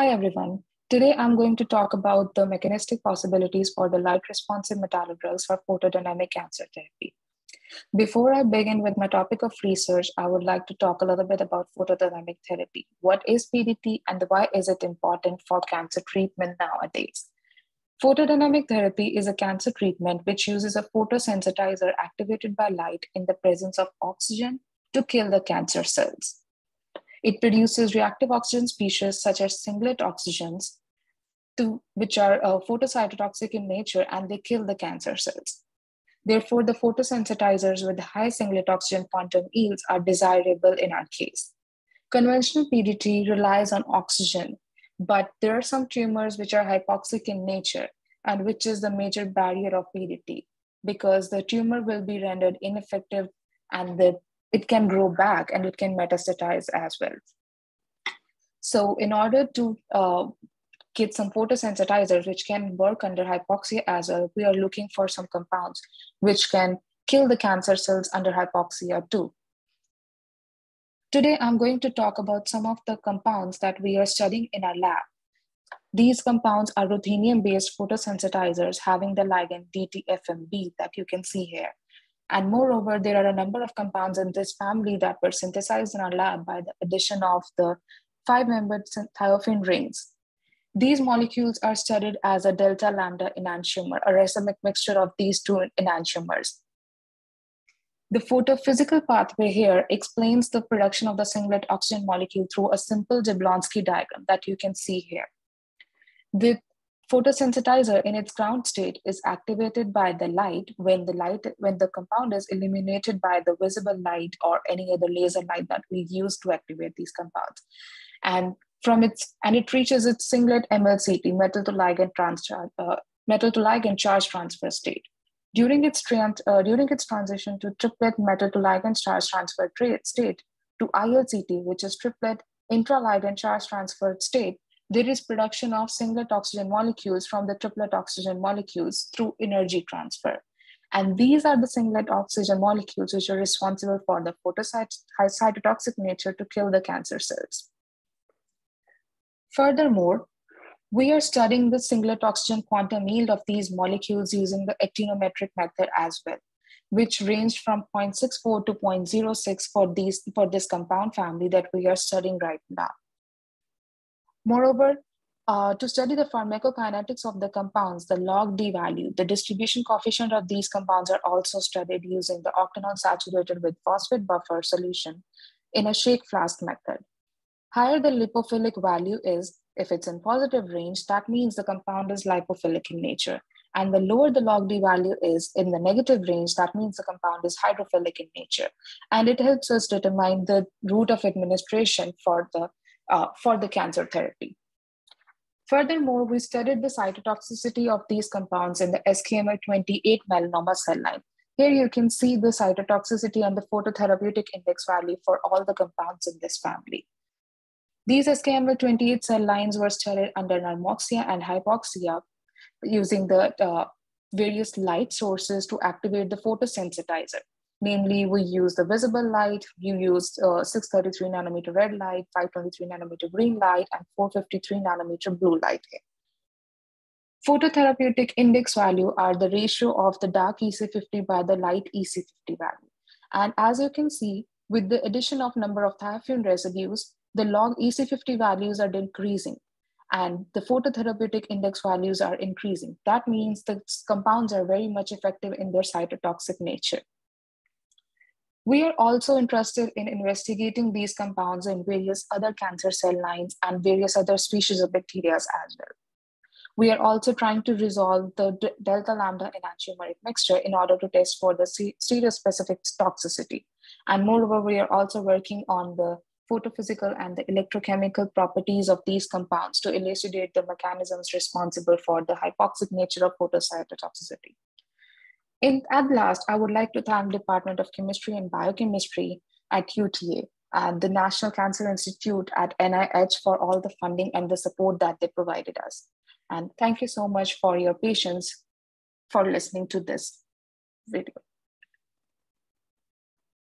Hi, everyone. Today, I'm going to talk about the mechanistic possibilities for the light-responsive metallodrugs for photodynamic cancer therapy. Before I begin with my topic of research, I would like to talk a little bit about photodynamic therapy. What is PDT and why is it important for cancer treatment nowadays? Photodynamic therapy is a cancer treatment which uses a photosensitizer activated by light in the presence of oxygen to kill the cancer cells. It produces reactive oxygen species such as singlet oxygens, to, which are uh, photocytotoxic in nature and they kill the cancer cells. Therefore, the photosensitizers with high singlet oxygen quantum yields are desirable in our case. Conventional PDT relies on oxygen, but there are some tumors which are hypoxic in nature, and which is the major barrier of PDT because the tumor will be rendered ineffective and the it can grow back and it can metastatize as well. So in order to uh, get some photosensitizers which can work under hypoxia as well, we are looking for some compounds which can kill the cancer cells under hypoxia too. Today, I'm going to talk about some of the compounds that we are studying in our lab. These compounds are ruthenium-based photosensitizers having the ligand DTFMB that you can see here. And moreover, there are a number of compounds in this family that were synthesized in our lab by the addition of the five-membered thiophene rings. These molecules are studied as a delta lambda enantiomer, a racemic mixture of these two enantiomers. The photophysical pathway here explains the production of the singlet oxygen molecule through a simple Jablonski diagram that you can see here. The photosensitizer in its ground state is activated by the light when the light when the compound is illuminated by the visible light or any other laser light that we use to activate these compounds. And from its and it reaches its singlet mlct metal to ligand transfer uh, metal to ligand charge transfer state. During its uh, during its transition to triplet metal to ligand charge transfer state to ilct which is triplet intraligand charge transfer state there is production of singlet oxygen molecules from the triplet oxygen molecules through energy transfer. And these are the singlet oxygen molecules which are responsible for the photocytotoxic nature to kill the cancer cells. Furthermore, we are studying the singlet oxygen quantum yield of these molecules using the actinometric method as well, which ranged from 0.64 to 0.06 for, these, for this compound family that we are studying right now. Moreover, uh, to study the pharmacokinetics of the compounds, the log D value, the distribution coefficient of these compounds are also studied using the octanol saturated with phosphate buffer solution in a shake flask method. Higher the lipophilic value is, if it's in positive range, that means the compound is lipophilic in nature. And the lower the log D value is in the negative range, that means the compound is hydrophilic in nature. And it helps us determine the route of administration for the uh, for the cancer therapy. Furthermore, we studied the cytotoxicity of these compounds in the SK-MEL-28 melanoma cell line. Here you can see the cytotoxicity and the phototherapeutic index value for all the compounds in this family. These SK-MEL-28 cell lines were studied under normoxia and hypoxia using the uh, various light sources to activate the photosensitizer. Namely, we use the visible light, you use uh, 633 nanometer red light, 523 nanometer green light, and 453 nanometer blue light. Phototherapeutic index value are the ratio of the dark EC50 by the light EC50 value. And as you can see, with the addition of number of thiophene residues, the log EC50 values are decreasing and the phototherapeutic index values are increasing. That means the compounds are very much effective in their cytotoxic nature. We are also interested in investigating these compounds in various other cancer cell lines and various other species of bacteria as well. We are also trying to resolve the delta lambda enantiomeric mixture in order to test for the stereospecific toxicity. And moreover, we are also working on the photophysical and the electrochemical properties of these compounds to elucidate the mechanisms responsible for the hypoxic nature of photocytotoxicity. In, at last, I would like to thank Department of Chemistry and Biochemistry at UTA and the National Cancer Institute at NIH for all the funding and the support that they provided us. And thank you so much for your patience for listening to this video.